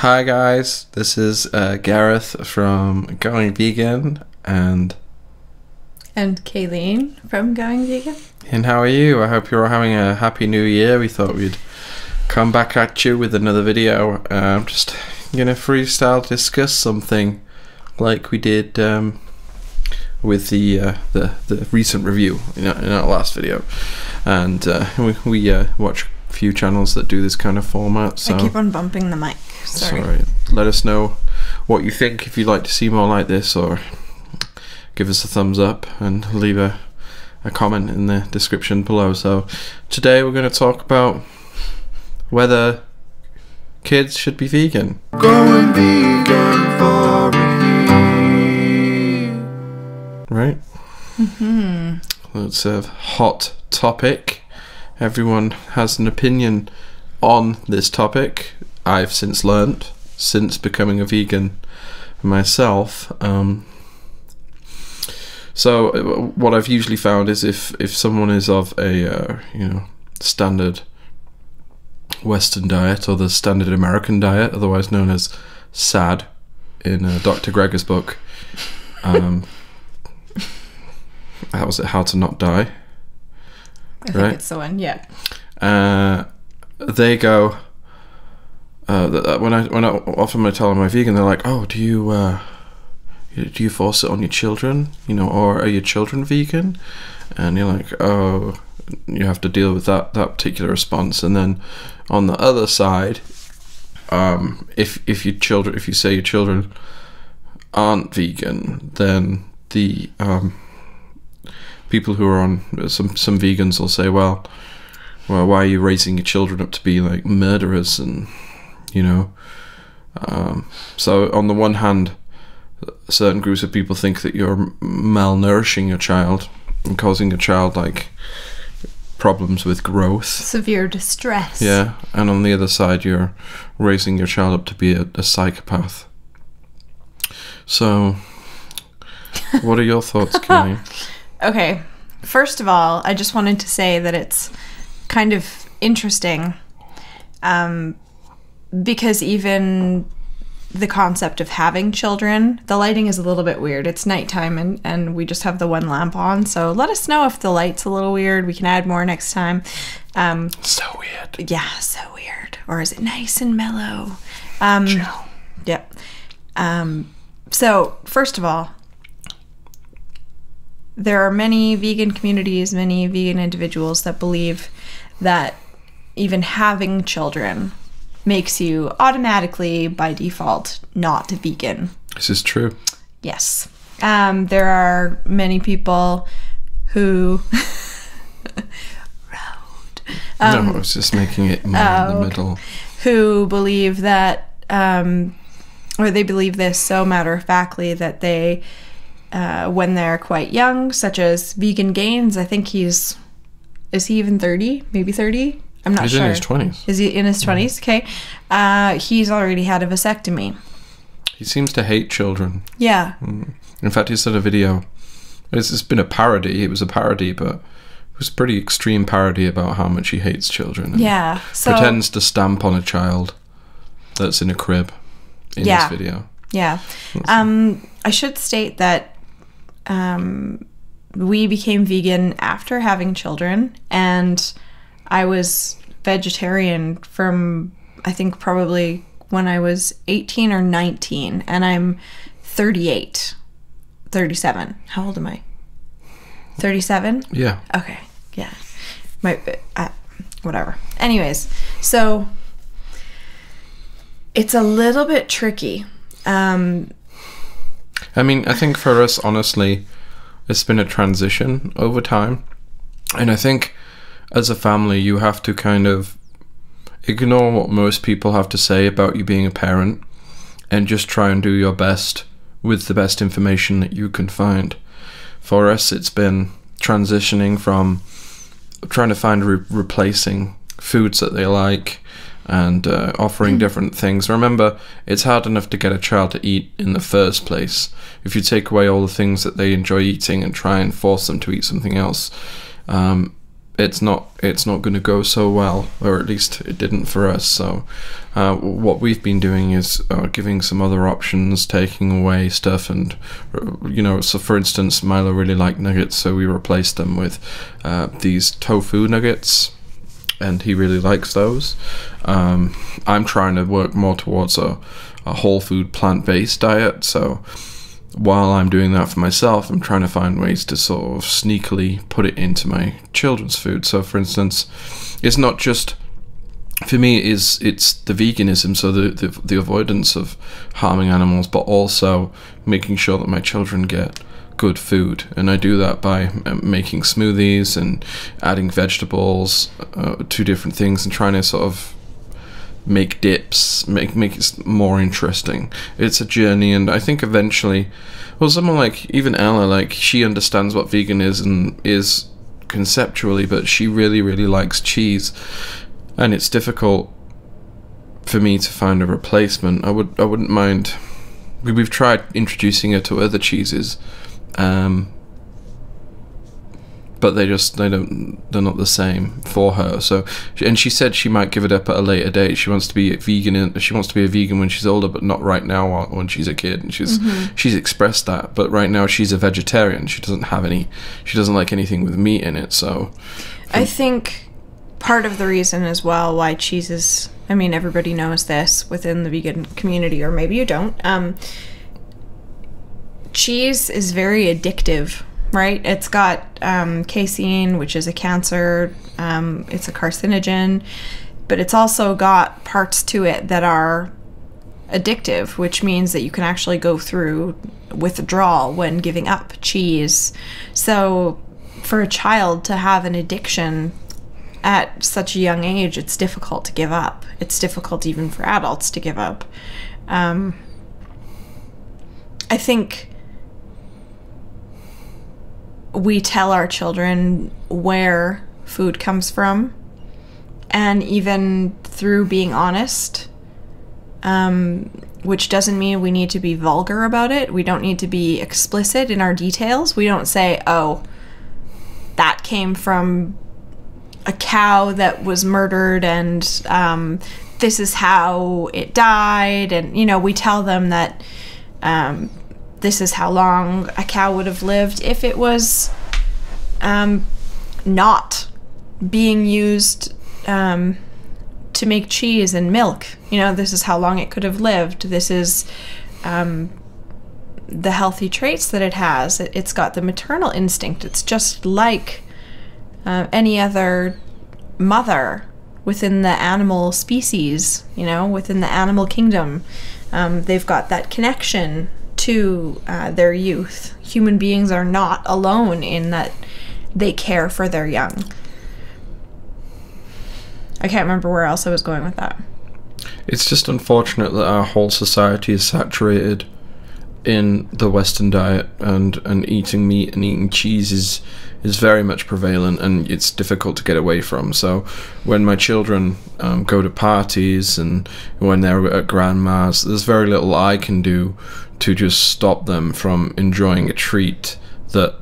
Hi guys, this is uh, Gareth from Going Vegan, and And Kayleen from Going Vegan. and how are you? I hope you're all having a happy new year. We thought we'd come back at you with another video. Um, just gonna freestyle discuss something like we did um, with the, uh, the the recent review in our, in our last video, and uh, we we uh, watch a few channels that do this kind of format. So I keep on bumping the mic. Sorry. Sorry. Let us know what you think if you'd like to see more like this, or give us a thumbs up and leave a, a comment in the description below. So, today we're going to talk about whether kids should be vegan. Going vegan for a year. Right? Mm-hmm. It's a hot topic. Everyone has an opinion on this topic. I've since learnt, since becoming a vegan myself. Um, so, uh, what I've usually found is if, if someone is of a uh, you know standard Western diet or the standard American diet, otherwise known as SAD in uh, Dr. Greger's book, um, how was it? How to Not Die. I think it's the one. Yeah. Uh, they go. Uh, th- uh, when I when I often I tell them I'm vegan, they're like, "Oh, do you uh, do you force it on your children? You know, or are your children vegan?" And you're like, "Oh, you have to deal with that that particular response." And then on the other side, um, if if your children if you say your children aren't vegan, then the um, people who are on some some vegans will say, "Well." well, why are you raising your children up to be like murderers and you know? Um, so on the one hand, certain groups of people think that you're malnourishing your child and causing your child like problems with growth. Severe distress. Yeah, and on the other side, you're raising your child up to be a, a psychopath. So, what are your thoughts, Kenny? Okay. First of all, I just wanted to say that it's kind of interesting um, because even the concept of having children, the lighting is a little bit weird. It's nighttime and, and we just have the one lamp on. So let us know if the light's a little weird. We can add more next time. Um, so weird. yeah, so weird. Or is it nice and mellow? Um, Yep. Um, so, first of all, there are many vegan communities, many vegan individuals that believe that even having children makes you automatically, by default, not vegan. This is true. Yes. Um, there are many people who. Um, no, I was just making it more in oh, the middle. who believe that, um, or they believe this so matter of factly that they, uh, when they're quite young, such as Vegan Gains, I think he's, is he even 30? Maybe 30? I'm not sure. He's in his twenties. Is he in his 20s? Okay. Uh, he's already had a vasectomy. He seems to hate children. Yeah. In fact, he's done a video. It's, it's been a parody. It was a parody, but it was a pretty extreme parody about how much he hates children. Yeah. So, pretends to stamp on a child that's in a crib in Yeah. this video. Yeah. Um, I should state that um, we became vegan after having children, and I was vegetarian from I think probably when I was 18 or 19, and I'm 38, 37. How old am I? 37? Yeah. Okay. Yeah. My uh, whatever. Anyways, so it's a little bit tricky. Um, I mean, I think for us, honestly, it's been a transition over time. And I think as a family, you have to kind of ignore what most people have to say about you being a parent and just try and do your best with the best information that you can find. For us, it's been transitioning from trying to find re- replacing foods that they like and uh, offering different things. Remember, it's hard enough to get a child to eat in the first place. If you take away all the things that they enjoy eating and try and force them to eat something else, um, it's not it's not going to go so well, or at least it didn't for us. So, uh, what we've been doing is uh, giving some other options, taking away stuff, and uh, you know, so for instance, Milo really liked nuggets, so we replaced them with uh, these tofu nuggets, and he really likes those. Um, I'm trying to work more towards a, a whole food plant based diet, so while I'm doing that for myself, I'm trying to find ways to sort of sneakily put it into my children's food. So, for instance, it's not just for me it is it's the veganism, so the, the the avoidance of harming animals, but also making sure that my children get good food, and I do that by uh, making smoothies and adding vegetables uh, to different things, and trying to sort of make dips, make make it more interesting. It's a journey, and I think eventually, well, someone like even Ella, like she understands what vegan is and is conceptually, but she really really likes cheese, and it's difficult for me to find a replacement. I would I wouldn't mind. we- We've tried introducing her to other cheeses. Um, but they just they don't they're not the same for her. So and she said she might give it up at a later date. She wants to be a vegan in, she wants to be a vegan when she's older but not right now when she's a kid. And she's she's expressed that but right now she's a vegetarian. She doesn't have any she doesn't like anything with meat in it so. I think part of the reason as well why cheese is I mean everybody knows this within the vegan community or maybe you don't. Um cheese is very addictive, right? It's got um, casein, which is a cancer. Um, it's a carcinogen, but it's also got parts to it that are addictive, which means that you can actually go through withdrawal when giving up cheese. So, for a child to have an addiction at such a young age, it's difficult to give up. It's difficult even for adults to give up. Um, I think we tell our children where food comes from, and even through being honest, um, which doesn't mean we need to be vulgar about it. We don't need to be explicit in our details. We don't say, oh, that came from a cow that was murdered and um, this is how it died. And, you know, we tell them that um, this is how long a cow would have lived if it was um, not being used um, to make cheese and milk. You know, this is how long it could have lived. This is um, the healthy traits that it has. It, it's got the maternal instinct. It's just like uh, any other mother within the animal species, you know, within the animal kingdom. Um, they've got that connection to uh, their youth. Human beings are not alone in that they care for their young. I can't remember where else I was going with that. It's just unfortunate that our whole society is saturated in the Western diet, and and eating meat and eating cheese is is very much prevalent, and it's difficult to get away from. So, when my children um, go to parties and when they're at grandma's, there's very little I can do to just stop them from enjoying a treat that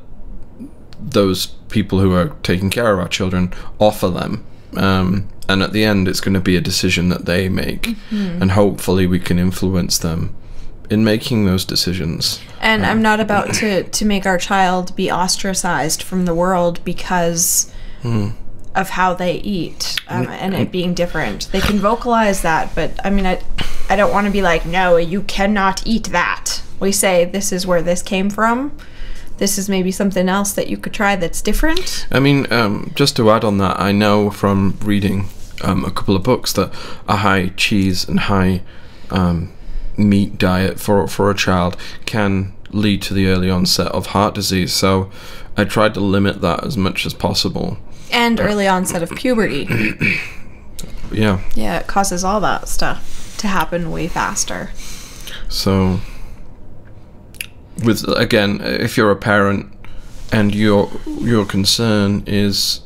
those people who are taking care of our children offer them. Um, and at the end, it's going to be a decision that they make, and hopefully, we can influence them in making those decisions. And I'm not about to, to make our child be ostracized from the world because of how they eat um, and it being different. They can vocalize that, but I mean, I, I don't want to be like, no, you cannot eat that. We say, this is where this came from. This is maybe something else that you could try that's different. I mean, um, just to add on that, I know from reading um, a couple of books that a high cheese and high um, meat diet for for a child can lead to the early onset of heart disease. So I tried to limit that as much as possible. And early onset of puberty. Yeah. Yeah, it causes all that stuff to happen way faster. So, with again, if you're a parent and your your concern is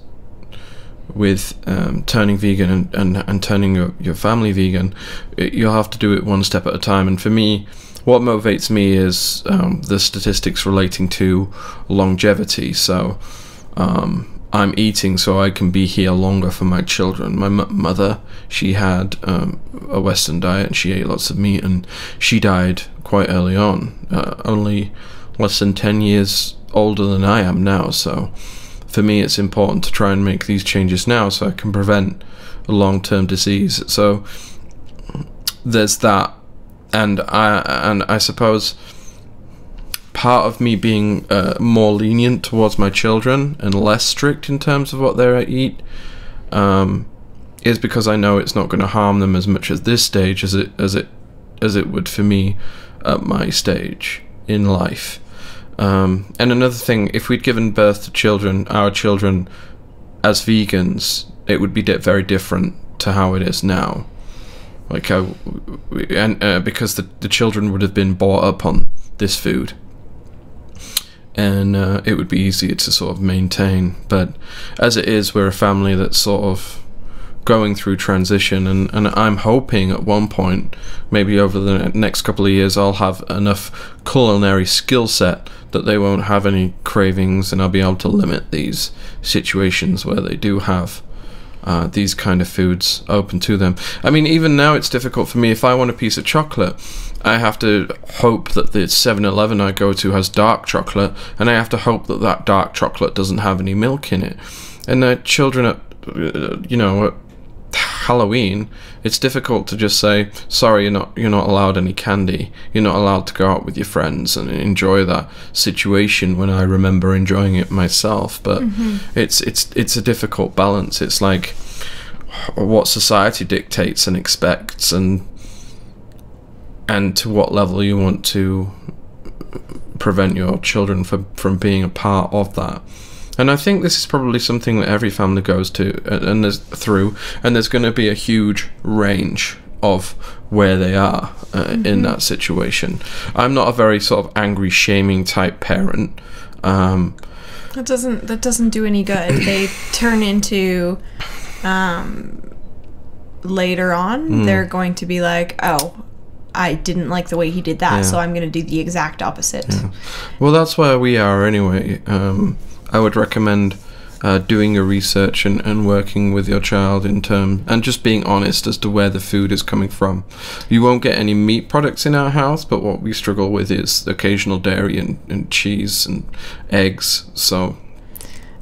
with um, turning vegan and, and, and turning your, your family vegan, you'll have to do it one step at a time. And for me, what motivates me is um, the statistics relating to longevity. So, um, I'm eating so I can be here longer for my children. My mother, she had um, a Western diet and she ate lots of meat, and she died quite early on, uh, only less than 10 years older than I am now. So for me, it's important to try and make these changes now so I can prevent a long term disease. So there's that. And I, and I suppose part of me being uh, more lenient towards my children and less strict in terms of what they eat um, is because I know it's not going to harm them as much at this stage as it as it as it would for me at my stage in life. Um, and another thing, if we'd given birth to children, our children, as vegans, it would be very different to how it is now. Like, uh, and uh, because the the children would have been brought up on this food, and uh, it would be easier to sort of maintain. But as it is, we're a family that's sort of going through transition, and, and I'm hoping at one point, maybe over the next couple of years, I'll have enough culinary skill set that they won't have any cravings, and I'll be able to limit these situations where they do have. Uh, these kind of foods open to them. I mean, even now it's difficult for me. If I want a piece of chocolate, I have to hope that the 7 Eleven I go to has dark chocolate, and I have to hope that that dark chocolate doesn't have any milk in it. And the children at, uh, you know, Halloween, it's difficult to just say, sorry, you're not, you're not allowed any candy. You're not allowed to go out with your friends and enjoy that situation when I remember enjoying it myself. But mm-hmm. it's, it's, it's a difficult balance. It's like what society dictates and expects and and to what level you want to prevent your children from from being a part of that. And I think this is probably something that every family goes to and, and there's through, and there's going to be a huge range of where they are uh, in that situation. I'm not a very sort of angry, shaming type parent. Um, That doesn't that doesn't do any good. they turn into um later on Hmm. they're going to be like, "Oh, I didn't like the way he did that, Yeah. so I'm going to do the exact opposite." Well, that's where we are anyway. Um, I would recommend uh, doing your research and, and working with your child in term and just being honest as to where the food is coming from. You won't get any meat products in our house, but what we struggle with is occasional dairy and, and cheese and eggs. So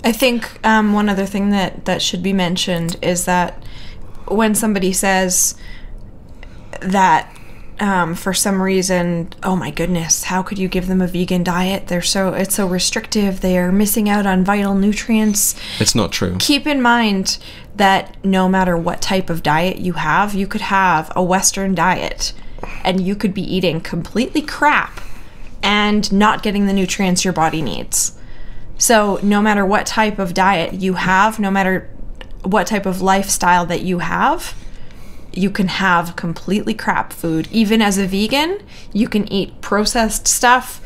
I think um, one other thing that that should be mentioned is that when somebody says that um, for some reason, oh my goodness, how could you give them a vegan diet? They're so it's so restrictive. They are missing out on vital nutrients. it's not true. Keep in mind that no matter what type of diet you have, you could have a Western diet, and you could be eating completely crap and not getting the nutrients your body needs. So, no matter what type of diet you have, no matter what type of lifestyle that you have, you can have completely crap food. Even as a vegan, you can eat processed stuff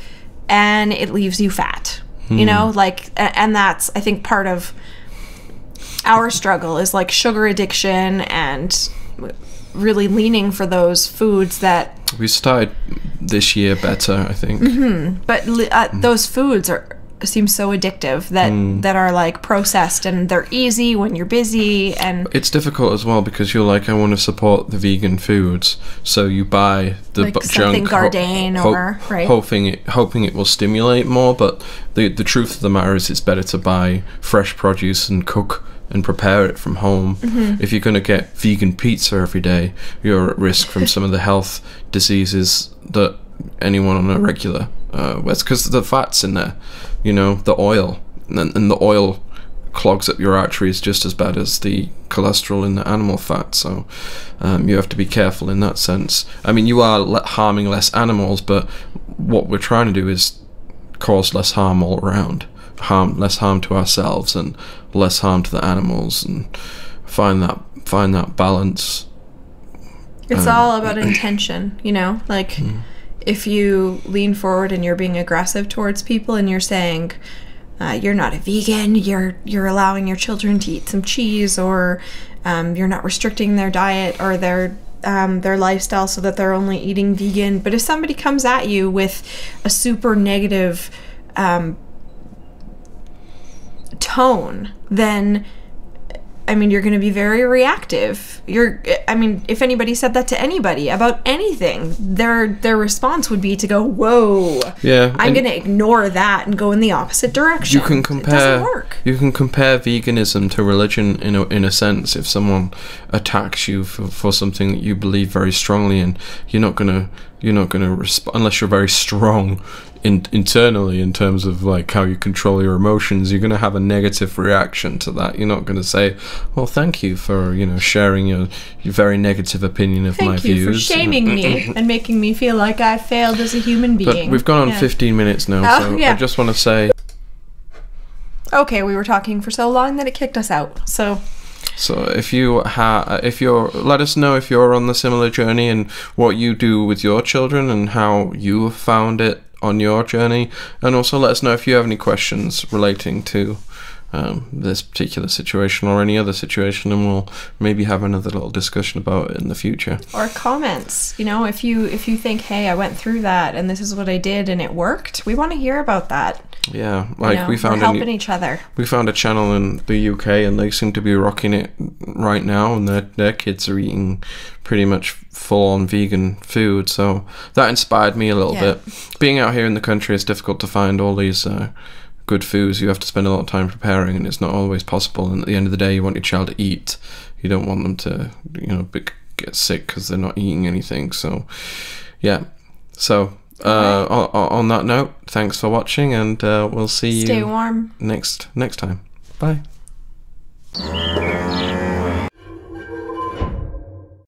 and it leaves you fat. You hmm. know, like, and that's, I think, part of our struggle is like sugar addiction and really leaning for those foods that We started this year better, I think. Mm-hmm. but li- uh, hmm. those foods are seem so addictive that that are like processed and they're easy when you're busy and It's difficult as well because you're like, I want to support the vegan foods, so you buy the Like junk, Gardein ho- or- right. hoping it hoping it will stimulate more. But the the truth of the matter is, it's better to buy fresh produce and cook and prepare it from home. Mm-hmm. If you're going to get vegan pizza every day, you're at risk from some of the health diseases that anyone on a regular uh, because the fats in there, you know, the oil and, and the oil clogs up your arteries just as bad as the cholesterol in the animal fat. So um, you have to be careful in that sense. I mean, you are harming less animals, but what we're trying to do is cause less harm all around. Harm less harm to ourselves and less harm to the animals, and find that find that balance. it's all about intention you know like if you lean forward and you're being aggressive towards people and you're saying uh, you're not a vegan you're you're allowing your children to eat some cheese or um, you're not restricting their diet or their um, their lifestyle so that they're only eating vegan but if somebody comes at you with a super negative um, tone, then I mean, you're going to be very reactive. You're I mean, if anybody said that to anybody about anything, their their response would be to go, "Whoa." Yeah, I'm going to ignore that and go in the opposite direction. you can compare doesn't work. you can compare veganism to religion in a, in a sense if someone attacks you for, for something that you believe very strongly in you're not gonna you're not gonna respond unless you're very strong in, internally in terms of like how you control your emotions you're gonna have a negative reaction to that you're not gonna say well thank you for you know sharing your, your very negative opinion of my Thank you for shaming me and making me feel like I failed as a human being. but we've gone on Yeah. 15 minutes now Oh, so yeah. I just want to say Okay, we were talking for so long that it kicked us out. So So if you ha- uh, if you're, let us know if you're on the similar journey and what you do with your children and how you have found it on your journey, and also let us know if you have any questions relating to um, this particular situation or any other situation, and we'll maybe have another little discussion about it in the future. or comments, you know, if you if you think, "Hey, I went through that and this is what I did and it worked." We want to hear about that. Yeah, you like know? we found a helping new, each other. we found a channel in the UK and they seem to be rocking it right now and their, their kids are eating pretty much full on vegan food so that inspired me a little Yeah. bit being out here in the country it's difficult to find all these uh, good foods you have to spend a lot of time preparing and it's not always possible and at the end of the day you want your child to eat you don't want them to you know get sick because they're not eating anything so yeah so uh, on, on that note thanks for watching and uh, we'll see Stay you warm. next next time. Bye.